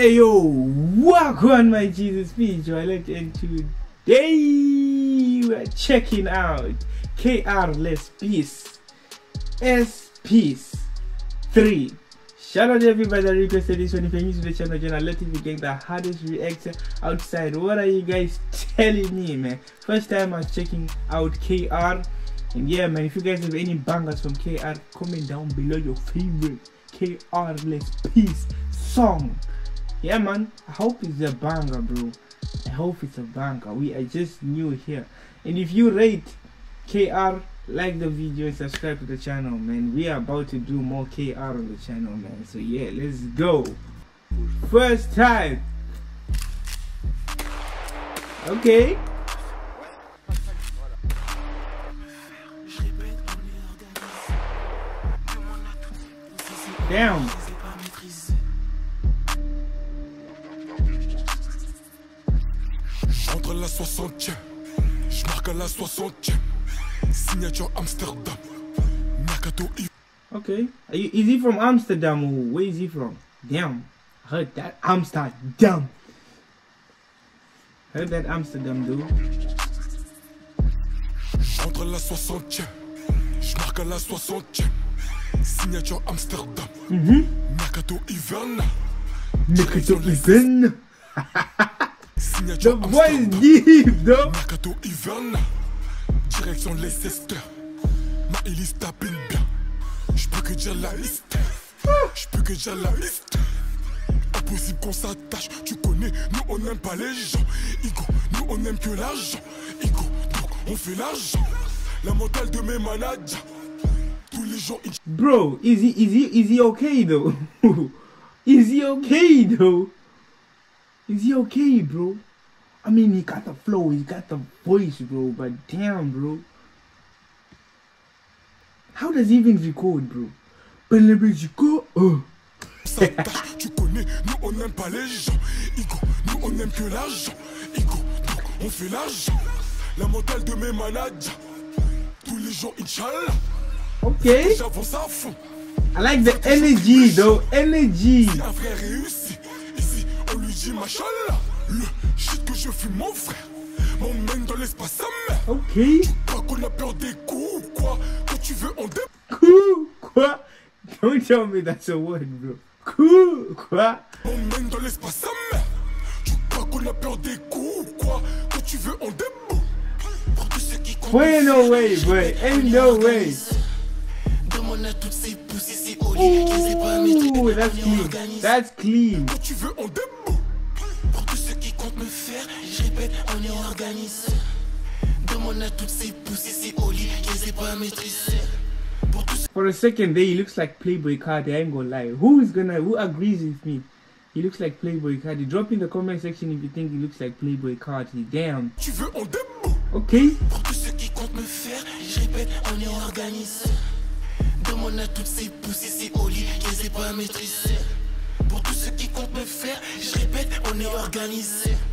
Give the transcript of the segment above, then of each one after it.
Hey yo, welcome my Jesus speech, right? And today we're checking out KR Less Peace S Peace 3. Shout out to everybody that requested this one. If you're new to the channel, General, let me get the hardest reaction outside. What are you guys telling me, man? First time I'm checking out KR. And yeah, man, if you guys have any bangers from KR, comment down below your favorite KR Less Peace song yeah man. I hope it's a banger bro. I hope it's a banger. We are just new here. And if you rate kr like the video and subscribe to the channel man. We are about to do more kr on the channel man. So yeah let's go. First time. Okay. Damn. Entre la 60e, je marque à la 60e. Signature Amsterdam. Mercato Okay. Is he from Amsterdam or where is he from? Damn. I heard that Amsterdam. Heard that Amsterdam dude. Entre la 60e, je marque à la 60e. Signature Amsterdam. Mm-hmm. Mercato Hiverne. Look at even. The Signature boy deep though. Mercato Hiverne. Direction Leicester. Maëlys tapine bien. Je peux que dire la liste. Je peux que dire la liste. Impossible qu'on s'attache, tu connais, nous on n'aime pas les gens. Igo, nous on n'aime que l'argent. Igo, donc on fait l'argent. La mentale de mes managers. Tous les jours, Bro, is he is he is he okay though? is he okay though? Is he okay, bro? I mean, he got the flow, he got the voice, bro. But damn, bro, how does he even record, bro? Me go. Oh, tu connais, nous on n'aime pas les gens. Igo, nous on n'aime que l'argent. Igo, on fait l'argent. La mentale de mes managers. Tous les jours, Inch'Allah. J'avance à fond. I like the energy, though. Energy. Si un frère réussit, ici on lui dit machallah. Le shit que je fume mon frère m'emmène dans l'espace sa mère. Okay. Pas qu'on a peur des coups ou quoi? Que tu veux en dé. Cool. Quoi? Don't tell me that's a word, bro. Cool. Quoi? M'emmène dans l'espace mère. Tu crois qu'on a peur des coups ou quoi? Que tu veux qui comptent. Ain't no way, boy. Ain't no way. Demande à toutes ces poussées, ces olives qui sait pas maîtriser. Ooh, that's On clean. That's clean. Que tu veux en débout. Répète, on est organise. Demande à toutes ces poussées, ces olives qui sait pas tous For a second there, he looks like Playboy Cardi. I ain't gonna lie. Who is gonna? Who agrees with me? He looks like Playboy Cardi. Drop in the comment section if you think he looks like Playboy Cardi. Damn. Tu veux en débout. Okay. Pour tous ceux qui comptent me faire, je répète, on est organise. Demande à toutes ces poussées, ces olives qui sait pas maîtriser. Pour tous ceux qui comptent me faire, je répète, on est organisé.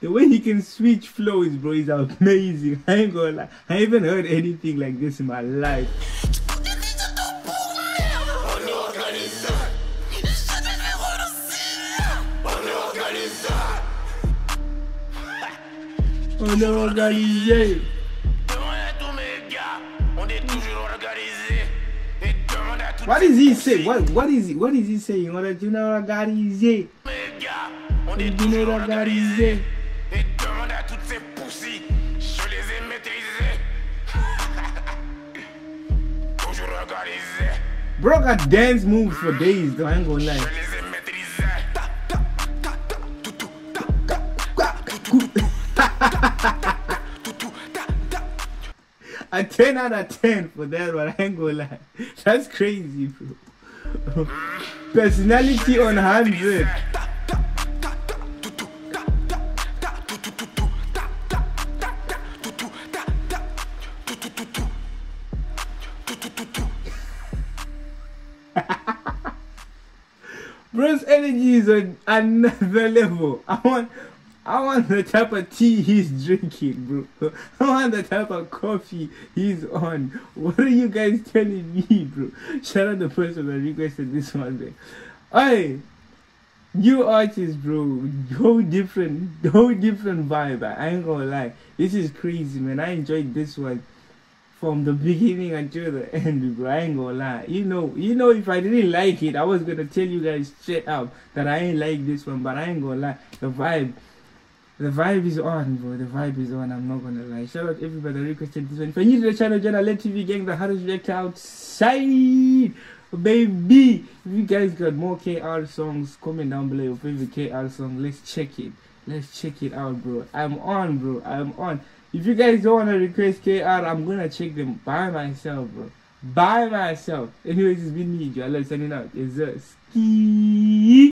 the way he can switch flows, bro, is amazing. I ain't gonna lie. I haven't heard anything like this in my life. On est organisé. On organisé. On organisé. On organisé. What is he saying? What what is he what is he saying? Organisé? On est On toujours est organisé. Bro got dance moves for days though, I ain't gonna lie. A 10 out of 10 for that one, I ain't gonna lie. That's crazy, bro. Personality on 100. Bro's energy is on another level. I want I want the type of tea he's drinking, bro. I want the type of coffee he's on. What are you guys telling me, bro? Shout out the person that requested this one, man. Hey, new artist, bro. Whole different, whole different vibe. I ain't gonna lie. This is crazy, man. I enjoyed this one from the beginning until the end, bro. I ain't gonna lie. You know, you know, if I didn't like it, I was gonna tell you guys straight up that I ain't like this one. But I ain't gonna lie. The vibe the vibe is on, bro. The vibe is on. I'm not gonna lie. Shout out everybody that requested this one. If you're new to the channel, Alurt TV gang, the hardest react outside, baby. If you guys got more KR songs, comment down below your favorite KR song. Let's check it. Let's check it out, bro. I'm on, bro. I'm on. If you guys don't wanna request KR, I'm gonna check them by myself, bro. By myself. Anyways, it's been me, Joel. Signing out. It's a ski.